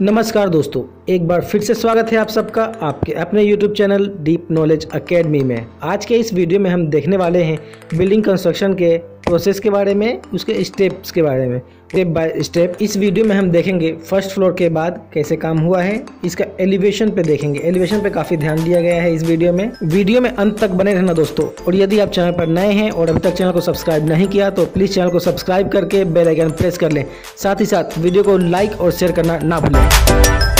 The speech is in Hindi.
नमस्कार दोस्तों, एक बार फिर से स्वागत है आप सबका आपके अपने YouTube channel deep knowledge academy में। आज के इस वीडियो में हम देखने वाले हैं बिल्डिंग कंस्ट्रक्शन के प्रोसेस के बारे में, उसके स्टेप्स के बारे में। स्टेप बाय स्टेप इस वीडियो में हम देखेंगे फ़र्स्ट फ्लोर के बाद कैसे काम हुआ है। इसका एलिवेशन पे देखेंगे। एलिवेशन पे काफ़ी ध्यान दिया गया है इस वीडियो में। वीडियो में अंत तक बने रहना दोस्तों। और यदि आप चैनल पर नए हैं और अभी तक चैनल को सब्सक्राइब नहीं किया तो प्लीज़ चैनल को सब्सक्राइब करके बेलाइकन प्रेस कर लें। साथ ही साथ वीडियो को लाइक और शेयर करना ना भूलें।